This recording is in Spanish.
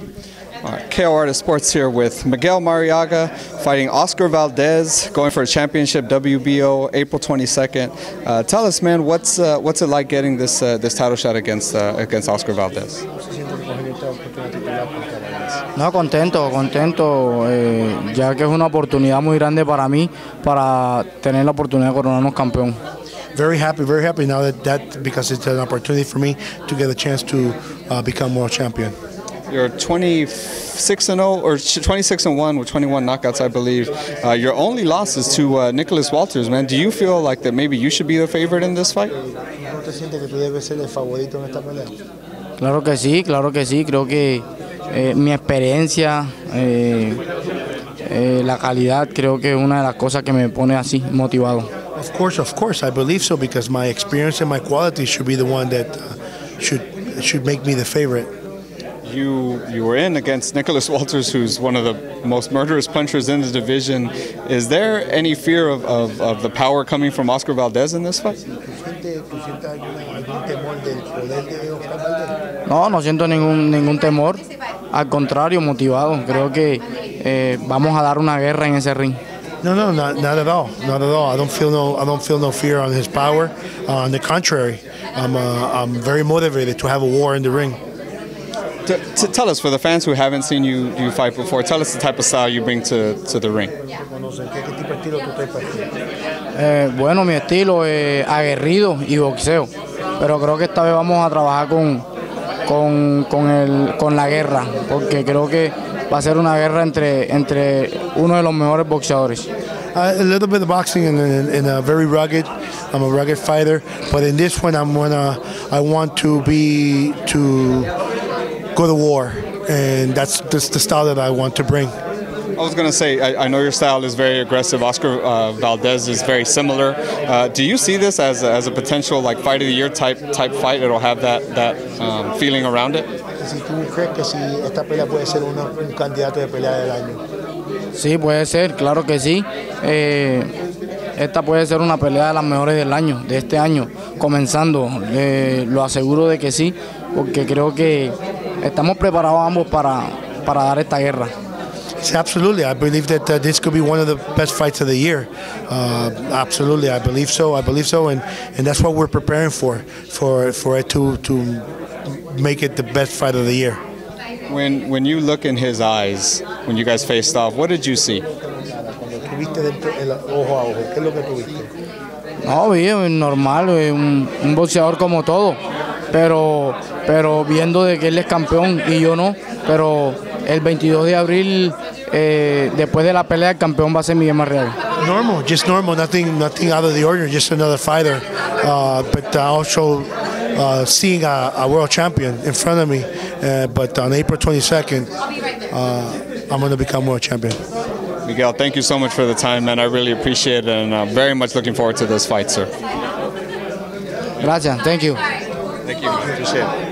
All right, KO Artist Sports here with Miguel Mariaga fighting Oscar Valdez, going for a championship WBO April 22nd. Uh, tell us, man, what's uh, what's it like getting this uh, this title shot against uh, against Oscar Valdez? No, contento, contento, eh, ya que es una oportunidad muy grande para mí para tener la oportunidad de coronarnos campeón. Very happy, very happy now that that because it's an opportunity for me to get a chance to uh, become world champion. You're 26 and 0, or 26 and 1 with 21 knockouts, I believe. Uh, your only loss is to uh, Nicholas Walters, man. Do you feel like that maybe you should be the favorite in this fight? ¿No te sientes que tú debes ser el favorito en esta pelea? Claro que sí, claro que sí. Creo que eh, mi experiencia, eh, eh, la calidad, creo que es una de las cosas que me pone así, motivado. Of course, of course, I believe so because my experience and my quality should be the one that uh, should should make me the favorite. You you were in against Nicholas Walters, who's one of the most murderous punchers in the division. Is there any fear of, of, of the power coming from Oscar Valdez in this fight? ¿Tú sientes, tú sientes alguna- algún temor del poder de Oscar Valdez? No, no siento ningún, ningún temor. Al contrario, motivado. Creo que eh, vamos a dar una guerra en ese ring. No, no, not, not at all, not at all. I don't feel no, I don't feel no fear on his power. Uh, on the contrary, I'm, uh, I'm very motivated to have a war in the ring. T- t- tell us, for the fans who haven't seen you, you fight before, tell us the type of style you bring to, to the ring. Eh, bueno, mi estilo es aguerrido y boxeo, pero creo que esta vez vamos a trabajar con, con, con, el, con la guerra, porque creo que va a ser una guerra entre, entre uno de los mejores boxeadores. Uh, a little bit of boxing and, and, and uh, very rugged. I'm a rugged fighter, but in this one, I'm gonna. I want to be to go to war, and that's that's the style that I want to bring. I was going to say, I, I know your style is very aggressive. Oscar uh, Valdez is very similar. Uh, do you see this as a, as a potential like fight of the year type type fight? It'll have that that um, feeling around it. Si tú crees que si esta pelea puede ser una, un candidato de pelea del año. Sí, puede ser, claro que sí. Eh, esta puede ser una pelea de las mejores del año, de este año, comenzando. Eh, lo aseguro de que sí, porque creo que estamos preparados ambos para, para dar esta guerra. Yes, absolutely. I believe that uh, this could be one of the best fights of the year. Uh, absolutely, I believe so. I believe so, and, and that's what we're preparing for, for for it to to make it the best fight of the year. When when you look in his eyes when you guys faced off, what did you see? Cuando tuviste dentro el ojo a ojo, ¿qué es lo que tuviste? No, bien, normal, un boxeador como todo, pero, pero viendo de que él es campeón y yo no, pero el 22 de abril, eh, después de la pelea, el campeón va a ser Miguel Marreal. Normal, just normal. Nothing, nothing out of the ordinary. Just another fighter. Uh, but uh, also uh, seeing a, a world champion in front of me. Uh, but on April 22nd, uh, I'm going to become world champion. Miguel, thank you so much for the time, man. I really appreciate it, and I'm very much looking forward to this fight, sir. Gracias, thank you. Thank you. Appreciate it.